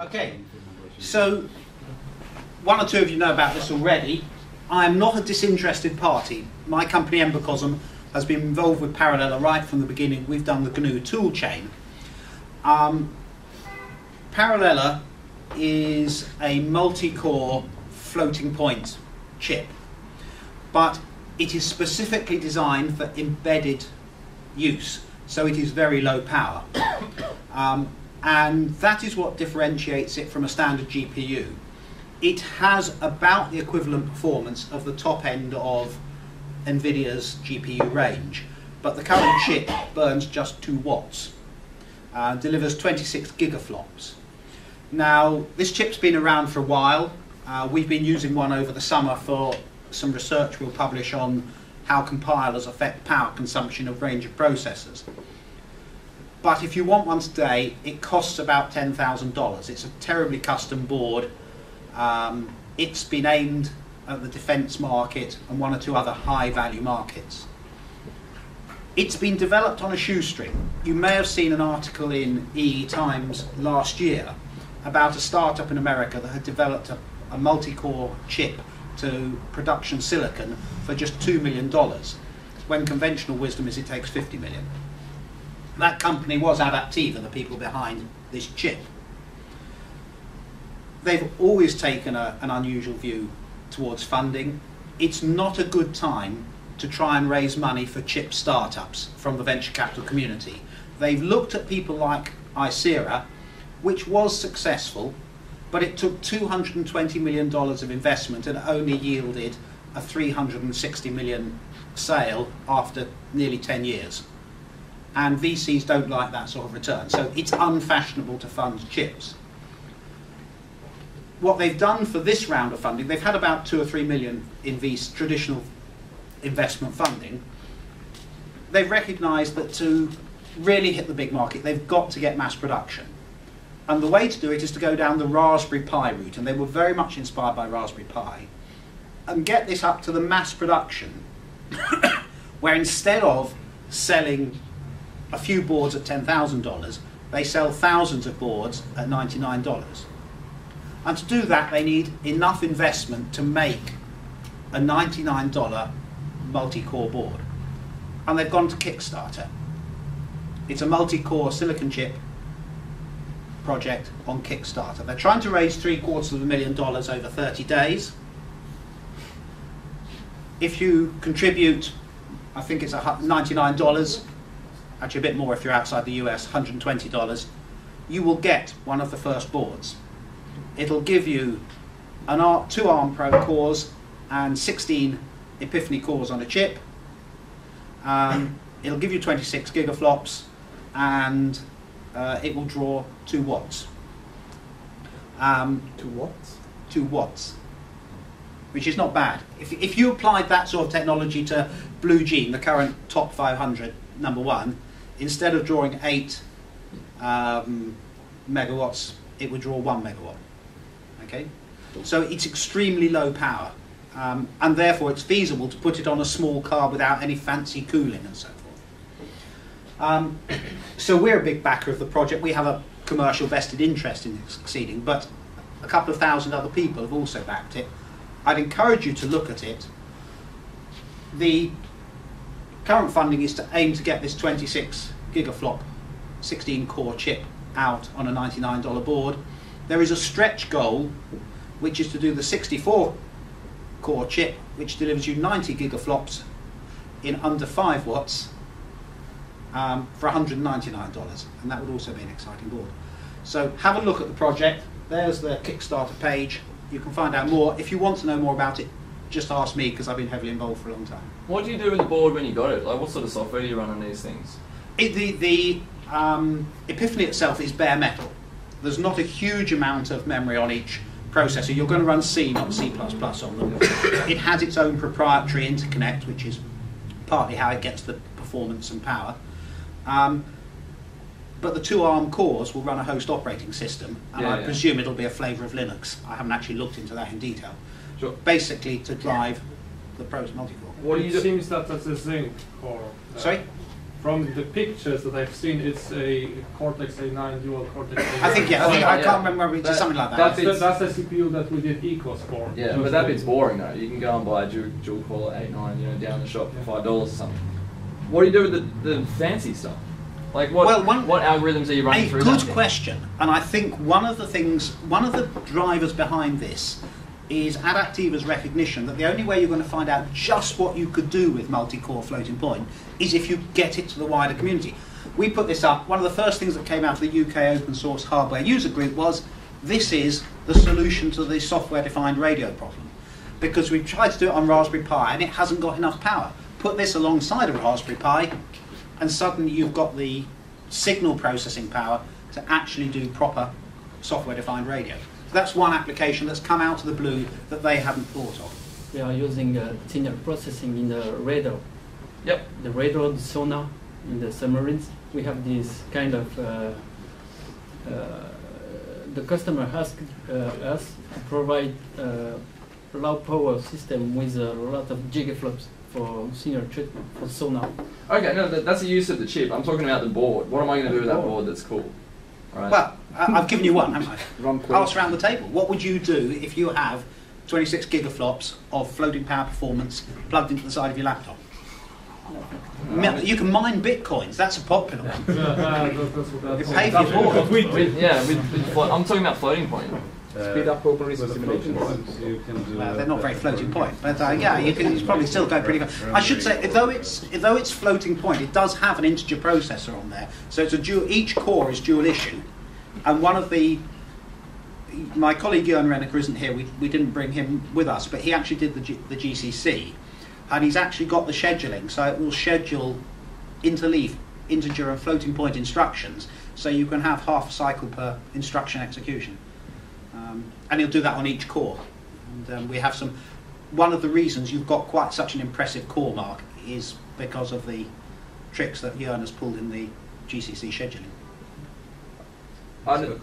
Okay, so one or two of you know about this already. I am not a disinterested party. My company, Embecosm, has been involved with Parallella right from the beginning. We've done the GNU tool chain. Um, Parallella is a multi-core floating point chip, but it is specifically designed for embedded use, so it is very low power. Um, and that is what differentiates it from a standard GPU. It has about the equivalent performance of the top end of NVIDIA's GPU range, but the current chip burns just 2 watts, uh, delivers 26 gigaflops. Now, this chip's been around for a while. Uh, we've been using one over the summer for some research we'll publish on how compilers affect power consumption of range of processors. But if you want one today, it costs about $10,000. It's a terribly custom board. Um, it's been aimed at the defence market and one or two other high value markets. It's been developed on a shoestring. You may have seen an article in EE Times last year about a startup in America that had developed a, a multi-core chip to production silicon for just $2 million, when conventional wisdom is it takes 50 million. That company was Adapteva, the people behind this chip. They've always taken a, an unusual view towards funding. It's not a good time to try and raise money for chip startups from the venture capital community. They've looked at people like Icera, which was successful, but it took $220 million of investment and only yielded a 360 million sale after nearly 10 years and VCs don't like that sort of return. So it's unfashionable to fund chips. What they've done for this round of funding, they've had about two or three million in VC, traditional investment funding. They've recognised that to really hit the big market, they've got to get mass production. And the way to do it is to go down the Raspberry Pi route, and they were very much inspired by Raspberry Pi, and get this up to the mass production, where instead of selling a few boards at $10,000, they sell thousands of boards at $99. And to do that, they need enough investment to make a $99 multi-core board. And they've gone to Kickstarter. It's a multi-core silicon chip project on Kickstarter. They're trying to raise three quarters of a million dollars over 30 days. If you contribute, I think it's $99, actually a bit more if you're outside the US, $120, you will get one of the first boards. It'll give you an two ARM Pro cores and 16 Epiphany cores on a chip. Um, it'll give you 26 gigaflops and uh, it will draw 2 watts. Um, 2 watts? 2 watts. Which is not bad. If, if you applied that sort of technology to Blue Gene, the current top 500 number one, instead of drawing 8 um, megawatts, it would draw 1 megawatt. Okay? So it's extremely low power. Um, and therefore it's feasible to put it on a small car without any fancy cooling and so forth. Um, so we're a big backer of the project. We have a commercial vested interest in succeeding, but a couple of thousand other people have also backed it. I'd encourage you to look at it. The current funding is to aim to get this 26 gigaflop 16 core chip out on a $99 board. There is a stretch goal which is to do the 64 core chip which delivers you 90 gigaflops in under 5 watts um, for $199 and that would also be an exciting board. So have a look at the project. There's the Kickstarter page. You can find out more. If you want to know more about it, just ask me because I've been heavily involved for a long time. What do you do with the board when you got it? Like, what sort of software do you run on these things? It, the the um, Epiphany itself is bare metal. There's not a huge amount of memory on each processor. You're going to run C, not C++ on them. It has its own proprietary interconnect, which is partly how it gets the performance and power. Um, but the two ARM cores will run a host operating system, and Yeah, I yeah. presume it'll be a flavour of Linux. I haven't actually looked into that in detail. Sure. Basically, to drive the pros multi-core. What do you it seems that that's a Zynq core. uh, Sorry? From the pictures that I've seen, it's a Cortex A9 dual Cortex. A9. I think yeah. I, think, I can't remember. It's That- something like that. that That's the, that's the CPU that we did eCos for. Yeah, but that bit's boring though. You can go and buy a dual, dual core 8 9, you know, down the shop Yeah. for five dollars or something. What do you do with the, the fancy stuff? Like what Well, one- what algorithms are you running A through? good that thing? question, and I think one of the things, one of the drivers behind this is Adapteva's recognition that the only way you're going to find out just what you could do with multi-core floating point is if you get it to the wider community. We put this up. One of the first things that came out of the UK open source hardware user group was this is the solution to the software-defined radio problem because we've tried to do it on Raspberry Pi and it hasn't got enough power. Put this alongside a Raspberry Pi, and suddenly you've got the signal processing power to actually do proper software-defined radio. So that's one application that's come out of the blue that they hadn't thought of. We are using uh, signal processing in the radar. Yep. The radar, the sonar in the submarines. We have this kind of. Uh, uh, the customer asked uh, us to provide uh, low power system with a lot of gigaflops for signal treatment for sonar. Okay, no, that, that's the use of the chip. I'm talking about the board. What am I going to do with that board that's cool? Alright. Well, I- I've given you one, haven't I? Run quick. Pass around the table. What would you do if you have 26 gigaflops of floating power performance plugged into the side of your laptop? Mi- You can mine bitcoins. That's a popular one. Yeah, uh, that- that's what that's You pay for your that's board. what we With- yeah, with, with I'm talking about floating point. Speed up open With resource the floating simulations. points, you can do. Well, uh, they're not very floating point, but uh, yeah, you can you probably still go pretty far. I should say, though it's though it's floating point, it does have an integer processor on there, so it's a dual. Each core is dual issue, and one of the my colleague Jörn Rennecke isn't here. We, we didn't bring him with us, but he actually did the, G, the GCC, and he's actually got the scheduling, so it will schedule interleaf, integer, and floating point instructions, so you can have half a cycle per instruction execution. Um, and he'll do that on each core. And um, we have some. One of the reasons you've got quite such an impressive CoreMark is because of the tricks that Jörn has pulled in the GCC scheduling. I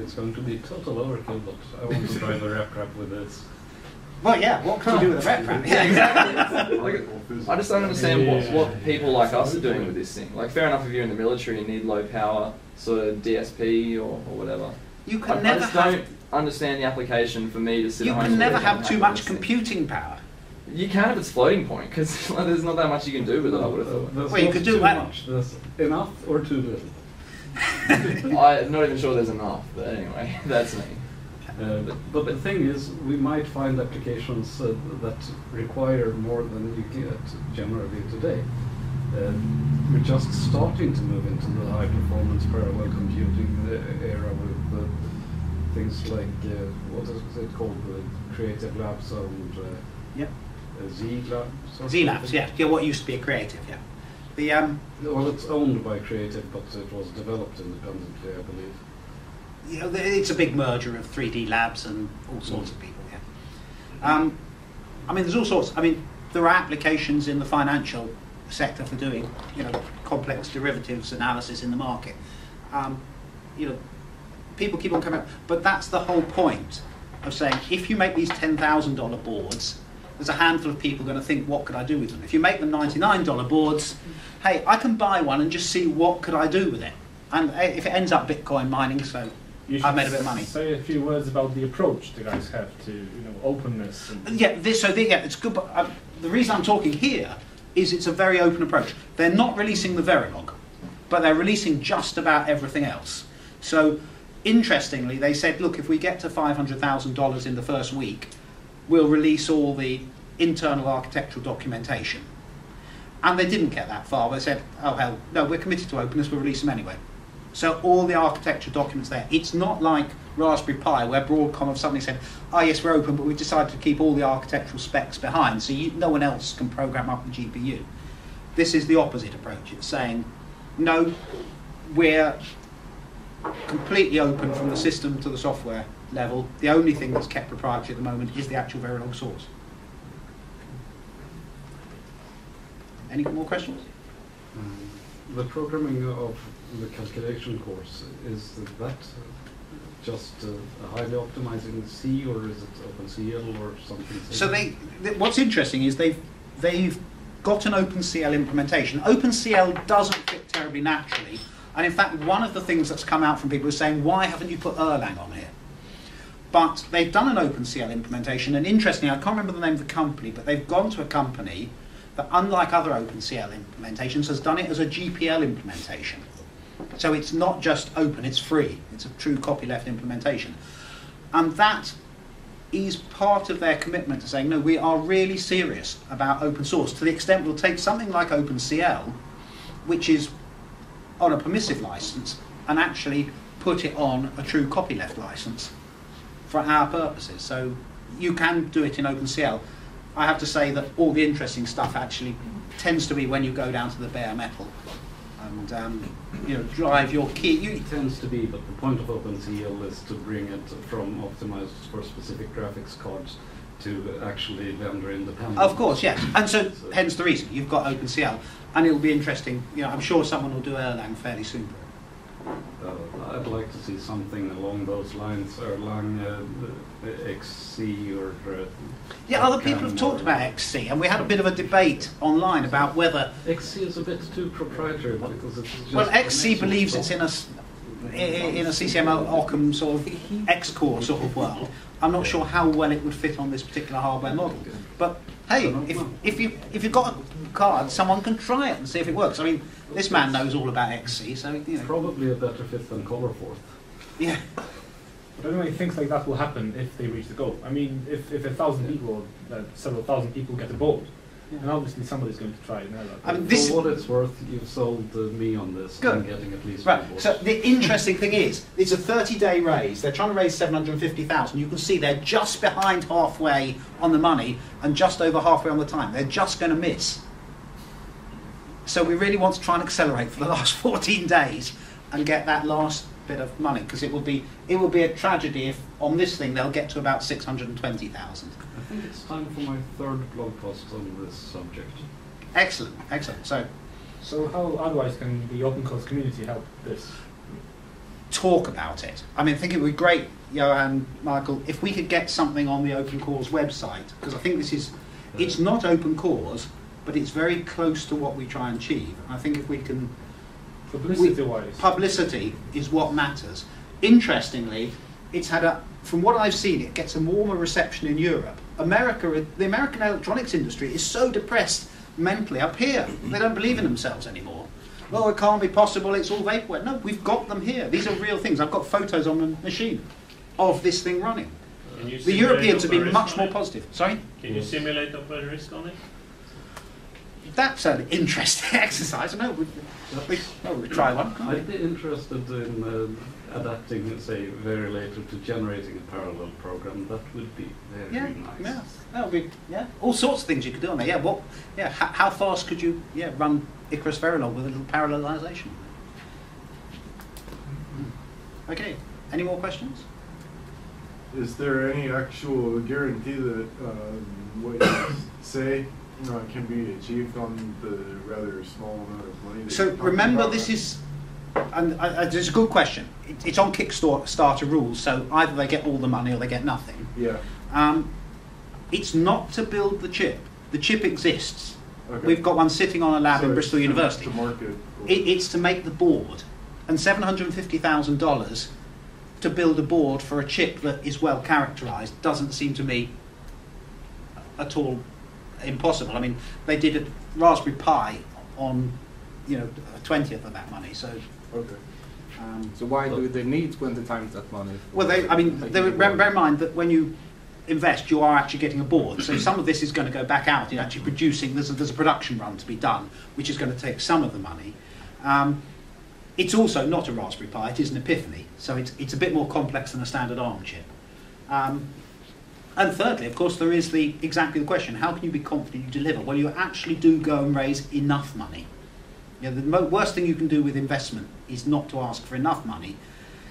It's going to be total overkill, but I want to drive a RepRap with this. Well, yeah. What can you do with a RepRap? Yeah, exactly. Like, I just don't understand what, what people like us are doing with this thing. Like, fair enough if you're in the military and need low power, sort of DSP or, or whatever. You can I never just have. don't understand the application for me to sit You at home can never have too much computing power. You can if it's floating point, because like, there's not that much you can do with it, I would have thought. There's Well, you could do too that. much. There's enough or too little. I'm not even sure there's enough, but anyway, that's me. Uh, but, but the thing is, we might find applications uh, that require more than you get generally today. Uh, we're just starting to move into the high performance parallel computing uh, era with uh, things like uh, what is it called, uh, Creative Labs and uh, Yep. uh, ZiiLABS. Z Labs, yeah. Yeah, what used to be a creative, yeah. The um, Well, it's owned by Creative, but it was developed independently, I believe. you know, it's a big merger of 3D labs and all sorts of people. Yeah. Um, I mean, there's all sorts. I mean, there are applications in the financial sector for doing, you know, complex derivatives analysis in the market. Um, you know, people keep on coming up, but that's the whole point of saying if you make these ten thousand dollar boards, there's a handful of people going to think, what could I do with them? If you make them ninety nine dollar boards, hey, I can buy one and just see what could I do with it. And eh, if it ends up Bitcoin mining, so I've made a bit of money. Say a few words about the approach the guys have to, you know, openness. Yeah, this, so the, yeah, it's good. But uh, the reason I'm talking here is it's a very open approach. They're not releasing the Verilog, but they're releasing just about everything else. So, interestingly, they said, look, if we get to five hundred thousand dollars in the first week, we'll release all the internal architectural documentation. And they didn't get that far. They said, oh hell, no, we're committed to openness. We'll release them anyway. So all the architecture documents there. It's not like Raspberry Pi where Broadcom have suddenly said, "Oh yes, we're open, but we've decided to keep all the architectural specs behind, so you, no one else can program up the GPU." This is the opposite approach. It's saying, "No, we're completely open from the system to the software level. The only thing that's kept proprietary at the moment is the actual Verilog source." Any more questions? Um, The programming of the calculation course, is that just uh, highly optimizing C or is it OpenCL or something? So they, th what's interesting is they've they've got an OpenCL implementation. OpenCL doesn't fit terribly naturally, and in fact, one of the things that's come out from people is saying, why haven't you put Erlang on here? But they've done an OpenCL implementation, and interestingly, I can't remember the name of the company, but they've gone to a company that, unlike other OpenCL implementations, has done it as a GPL implementation. So it's not just open, it's free. It's a true copyleft implementation. And that is part of their commitment to saying, no, we are really serious about open source to the extent we'll take something like OpenCL, which is on a permissive license, and actually put it on a true copyleft license for our purposes. So you can do it in OpenCL. I have to say that all the interesting stuff actually tends to be when you go down to the bare metal and um, you know drive your key. You, It tends to be, but the point of OpenCL is to bring it from optimized for specific graphics cards to actually vendor independent. of course, yes. And so hence the reason you've got OpenCL, and it'll be interesting. You know, I'm sure someone will do Erlang fairly soon. Uh, I'd like to see something along those lines, Erlang, uh, XC, or. Uh, Yeah, other people have talked uh, about XC, and we had a bit of a debate online about whether XC is a bit too proprietary because it's just. Well, XC believes it's in a s- i- i- in a CCMO Occam sort of X-core sort of world. I'm not sure how well it would fit on this particular hardware model. But hey, if, if you if you've got a card, someone can try it and see if it works. I mean, this man knows all about XC, so you know. Probably a better fit than Colorforth. Yeah, But anyway, things like that will happen if they reach the goal. I mean, if, if a thousand people, uh, several thousand people get a board, then obviously somebody's going to try it now. I mean, this- For what it's worth, you've sold uh, me on this. Good. I'm getting at least right. one So the interesting thing is, it's a 30-day raise. They're trying to raise 750,000. You can see they're just behind halfway on the money and just over halfway on the time. They're just going to miss. So we really want to try and accelerate for the last 14 days and get that last bit of money because it will be it will be a tragedy if on this thing they'll get to about 620,000. I think it's time for my third blog post on this subject. Excellent, excellent. So So how otherwise can the open source community help this? talk about it. I mean, I think it would be great, Johan, Michael, if we could get something on the OpenCores website because I think this is it's not OpenCores, but it's very close to what we try and achieve. I think if we can Publicity wise, publicity is what matters. Interestingly, it's had a, from what I've seen, it gets a warmer reception in Europe. America, the American electronics industry is so depressed mentally up here. They don't believe in themselves anymore. Well, it can't be possible. It's all vaporware. No, we've got them here. These are real things. I've got photos on the machine of this thing running. The Europeans have been much more positive. Sorry. Can you simulate OpenRISC on it? That's an interesting exercise. No, we, we, well, we try one. can't we? I'd be interested in uh, adapting, say, Verilator to generating a parallel program. That would be very Yeah, nice. yeah, that would be yeah. All sorts of things you could do on there. Yeah, what? Yeah, how, how fast could you yeah run Icarus Verilog with a little parallelization? Okay. Any more questions? Is there any actual guarantee that um, what you say uh, can be achieved on the rather small amount of money? So remember, this is, and uh, uh, it's a good question. It, it's on Kickstarter rules, so either they get all the money or they get nothing. Yeah. Um, it's not to build the chip. The chip exists. Okay. We've got one sitting on a lab So in Bristol University. To market. It, it's to make the board, and seven hundred and fifty thousand dollars to build a board for a chip that is well characterized doesn't seem to me at all impossible. I mean, they did a Raspberry Pi on, you know, a twentieth of that money. So, Okay. um, So why do they need 20 times that money? well, they, I mean, they, bear, bear in mind that when you invest, you are actually getting a board. So some of this is going to go back out in actually producing. There's a, there's a production run to be done, which is going to take some of the money. Um, it's also not a Raspberry Pi; it is an Epiphany, so it's it's a bit more complex than a standard ARM chip. Um, and thirdly, of course, there is the exactly the question: How can you be confident you deliver? Well, you actually do go and raise enough money. You know, the mo- worst thing you can do with investment is not to ask for enough money,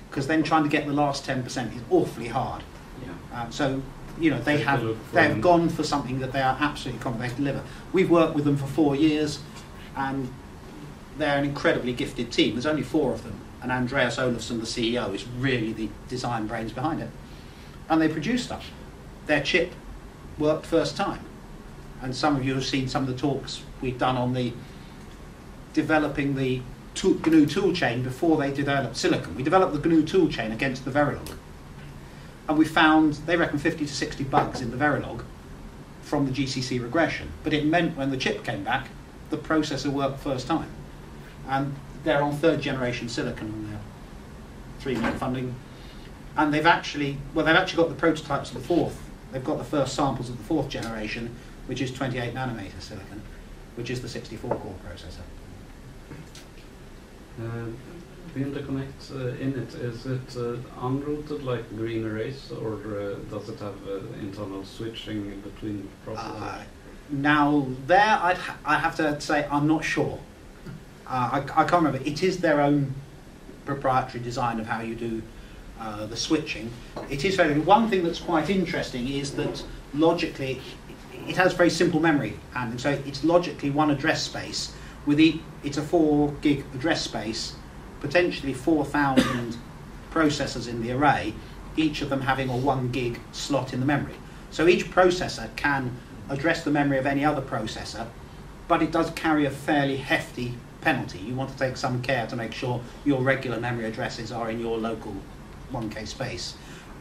because then trying to get the last ten percent is awfully hard. Yeah. Um, so, you know, they Take have they have gone for something that they are absolutely confident they can deliver. We've worked with them for four years, and they're an incredibly gifted team. There's only four of them, and Andreas Olofsson, the CEO, is really the design brains behind it. And they produce stuff. Their chip worked first time. and some of you have seen some of the talks we've done on the developing the tool, GNU tool chain before they developed silicon. We developed the GNU tool chain against the Verilog. And we found, they reckon 50 to 60 bugs in the Verilog from the GCC regression. But it meant when the chip came back, the processor worked first time. And they're on third generation silicon on their three million funding. And they've actually, well, they've actually got the prototypes of the fourth. They've got the first samples of the fourth generation, which is 28 nanometer silicon, which is the 64 core processor. Uh, the interconnect uh, in it, is it uh, unrouted like GreenArrays or uh, does it have uh, internal switching between processors? Uh, now, there, I'd ha- I have to say, I'm not sure. Uh, I, I can't remember. It is their own proprietary design of how you do uh, the switching. It is very. One thing that's quite interesting is that logically, it has very simple memory handling. So it's logically one address space with e- it's a four gig address space, potentially 4,000 processors in the array, each of them having a one gig slot in the memory. So each processor can address the memory of any other processor, but it does carry a fairly hefty penalty. You want to take some care to make sure your regular memory addresses are in your local 1K space.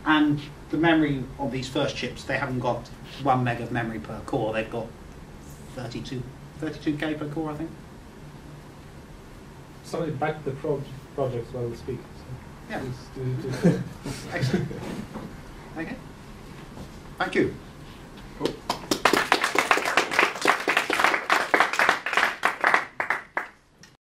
And the memory of these first chips, they haven't got one meg of memory per core, they've got 32, 32K per core, I think. Somebody back the pro- project while we speak. So Yeah. please do- do so. Excellent. Okay. Thank you.